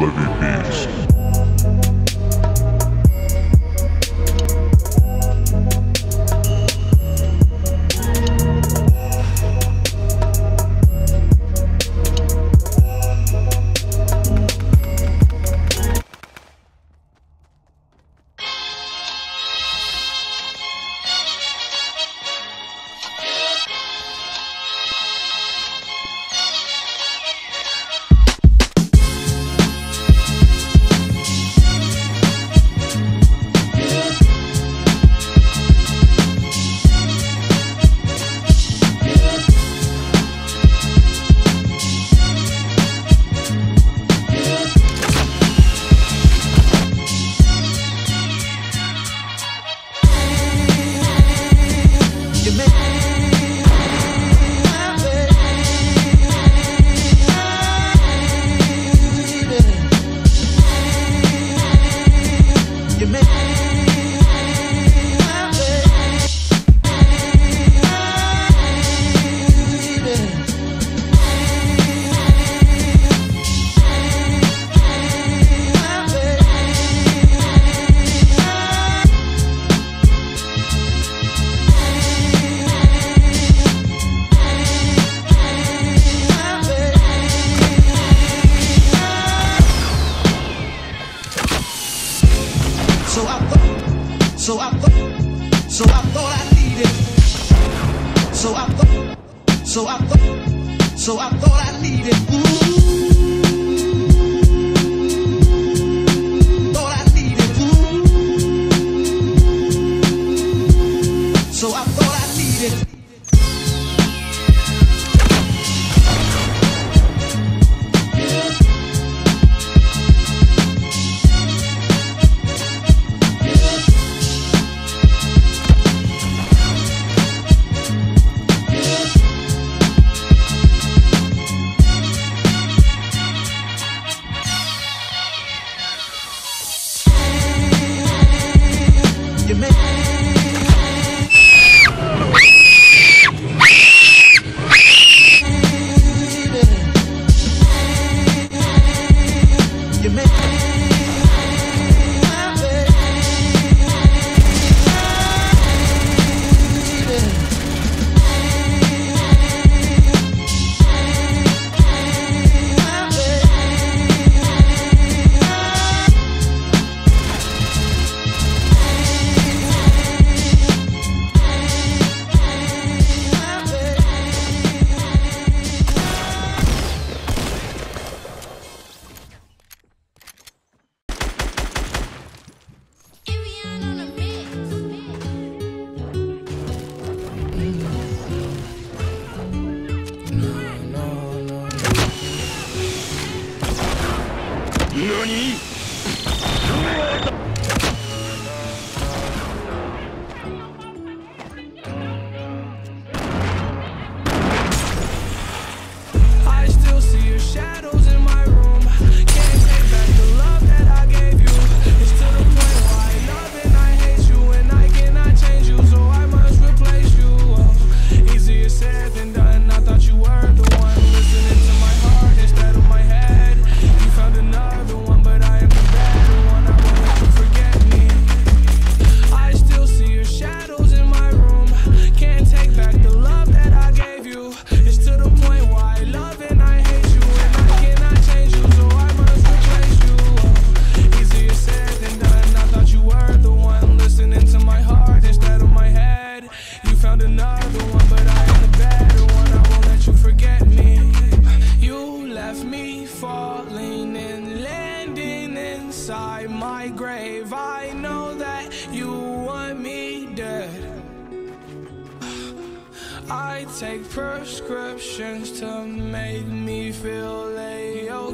Living peace. So I thought, so I thought I needed. So I thought, so I thought, so I thought I needed. Ooh.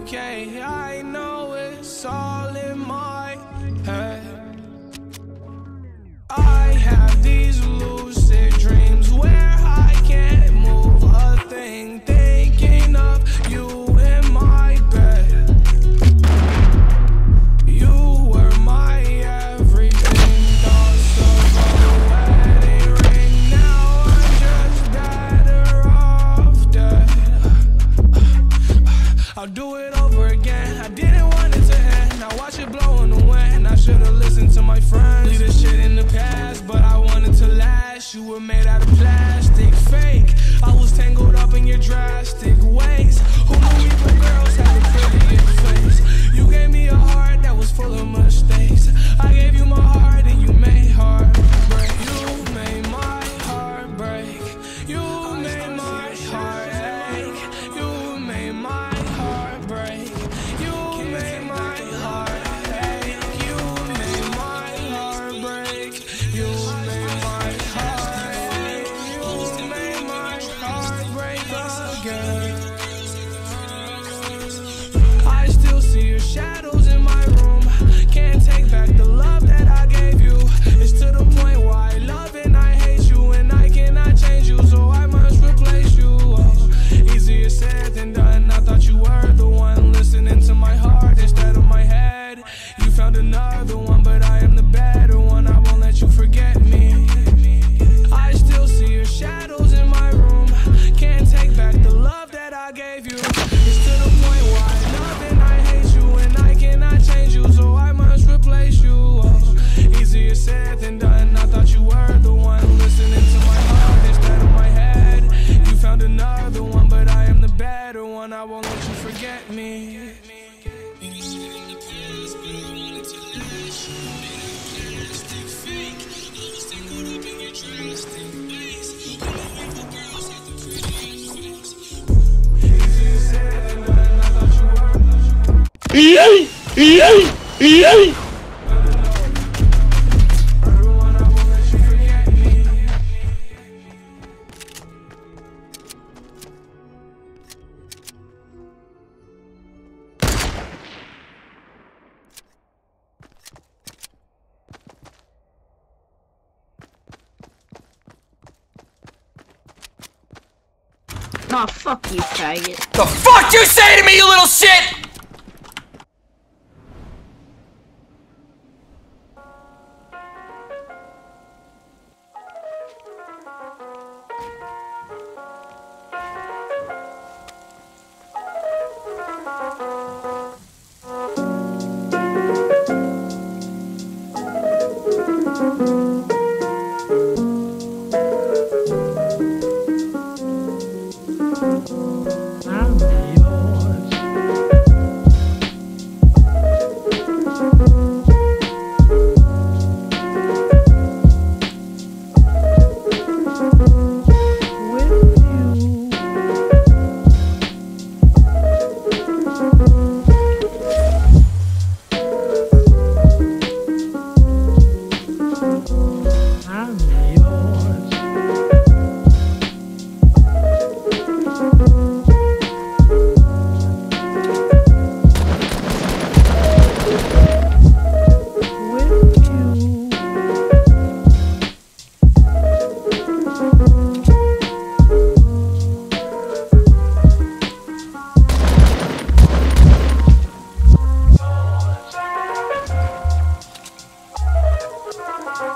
okay. I know it's all full of money. said and done, I thought you were Yay! Yay! Yay! Oh, fuck you, faggot. The fuck you say to me, you little shit!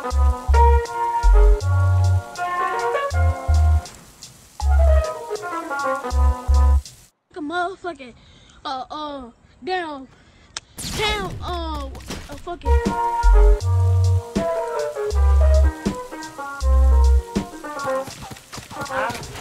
a motherfucking uh uh down down uh, a fucking uh -huh.